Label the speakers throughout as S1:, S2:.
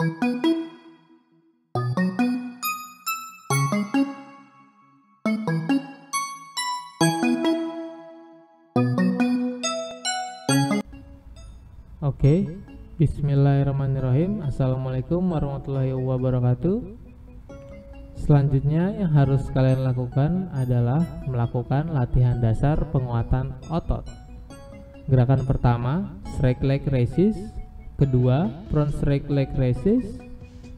S1: Oke, Bismillahirrahmanirrahim. Assalamualaikum warahmatullahi wabarakatuh. Selanjutnya yang harus kalian lakukan adalah melakukan latihan dasar penguatan otot. Gerakan pertama, straight leg raises. Kedua, front straight leg raises.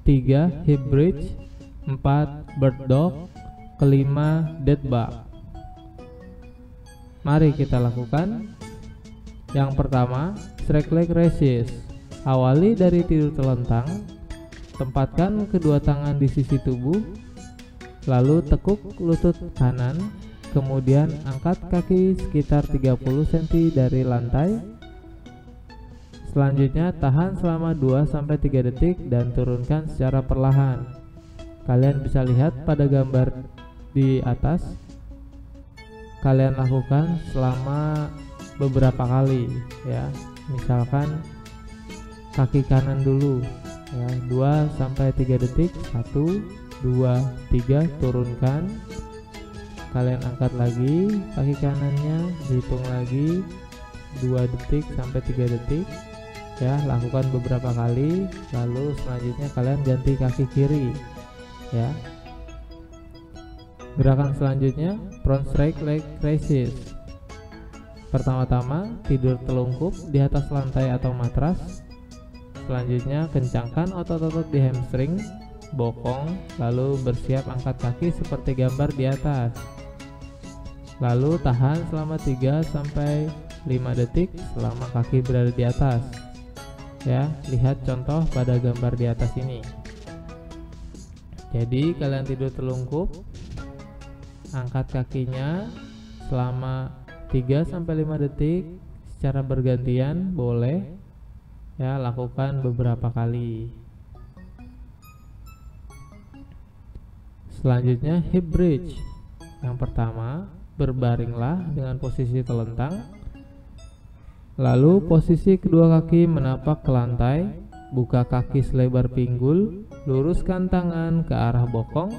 S1: Tiga, hip bridge. Empat, bird dog. Kelima, dead bug. Mari kita lakukan. Yang pertama, straight leg raises. Awali dari tidur telentang. Tempatkan kedua tangan di sisi tubuh. Lalu tekuk lutut kanan, kemudian angkat kaki sekitar 30 cm dari lantai. Selanjutnya tahan selama 2-3 detik dan turunkan secara perlahan. Kalian bisa lihat pada gambar di atas. Kalian lakukan selama beberapa kali ya. Misalkan kaki kanan dulu ya 2 sampai 3 detik 1 2 3 turunkan kalian angkat lagi kaki kanannya dihitung lagi 2 detik sampai 3 detik ya lakukan beberapa kali lalu selanjutnya kalian ganti kaki kiri ya. Gerakan selanjutnya front straight leg raises. Pertama-tama tidur telungkup di atas lantai atau matras. Selanjutnya kencangkan otot-otot di hamstring bokong lalu bersiap angkat kaki seperti gambar di atas. Lalu tahan selama 3 sampai 5 detik selama kaki berada di atas ya lihat contoh pada gambar di atas ini jadi kalian tidur telungkup angkat kakinya selama 3 sampai 5 detik secara bergantian boleh ya lakukan beberapa kali Selanjutnya hip bridge. Yang pertama, berbaringlah dengan posisi telentang. Lalu posisi kedua kaki menapak ke lantai, buka kaki selebar pinggul, luruskan tangan ke arah bokong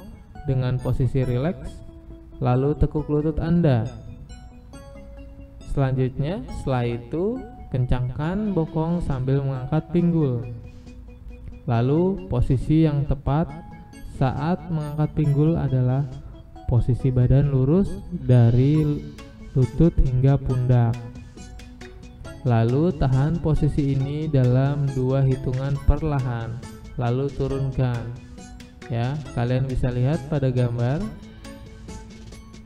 S1: dengan posisi rileks, lalu tekuk lutut Anda. Selanjutnya, setelah itu kencangkan bokong sambil mengangkat pinggul. Lalu posisi yang tepat saat mengangkat pinggul adalah posisi badan lurus dari lutut hingga pundak. Lalu tahan posisi ini dalam dua hitungan perlahan, lalu turunkan. Ya, kalian bisa lihat pada gambar.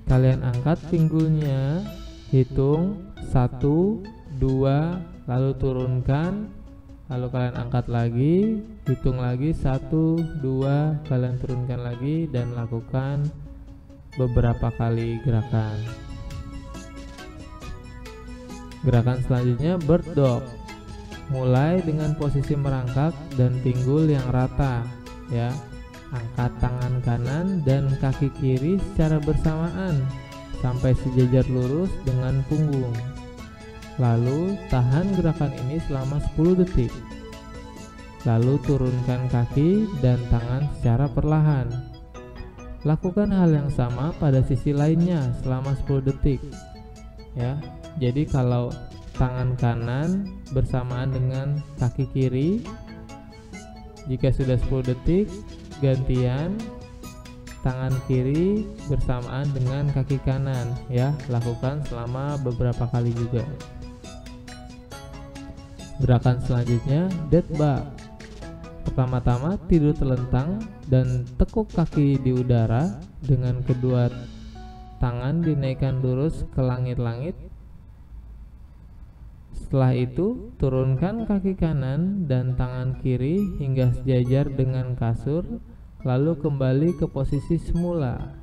S1: Kalian angkat pinggulnya, hitung satu, dua, lalu turunkan lalu kalian angkat lagi hitung lagi satu dua kalian turunkan lagi dan lakukan beberapa kali gerakan gerakan selanjutnya bird dog mulai dengan posisi merangkak dan pinggul yang rata ya angkat tangan kanan dan kaki kiri secara bersamaan sampai sejajar lurus dengan punggung Lalu tahan gerakan ini selama 10 detik. Lalu turunkan kaki dan tangan secara perlahan. Lakukan hal yang sama pada sisi lainnya selama 10 detik. Ya. Jadi kalau tangan kanan bersamaan dengan kaki kiri jika sudah 10 detik gantian tangan kiri bersamaan dengan kaki kanan ya lakukan selama beberapa kali juga Gerakan selanjutnya dead bug. Pertama-tama tidur telentang dan tekuk kaki di udara dengan kedua tangan dinaikkan lurus ke langit-langit. Setelah itu, turunkan kaki kanan dan tangan kiri hingga sejajar dengan kasur, lalu kembali ke posisi semula.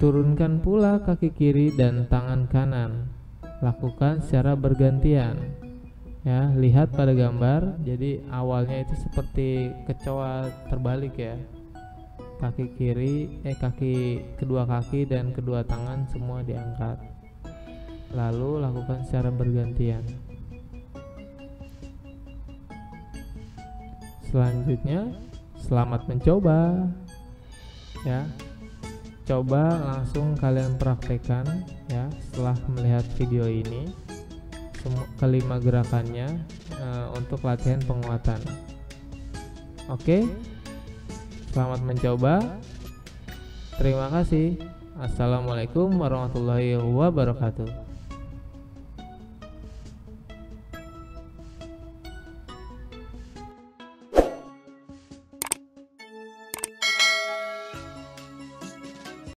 S1: Turunkan pula kaki kiri dan tangan kanan lakukan secara bergantian ya lihat pada gambar jadi awalnya itu seperti kecoa terbalik ya kaki kiri eh kaki kedua kaki dan kedua tangan semua diangkat. Lalu lakukan secara bergantian. Selanjutnya selamat mencoba. Ya coba langsung kalian praktekkan ya setelah melihat video ini. Kelima gerakannya e, untuk latihan penguatan. Oke selamat mencoba. Terima kasih. Assalamualaikum warahmatullahi wabarakatuh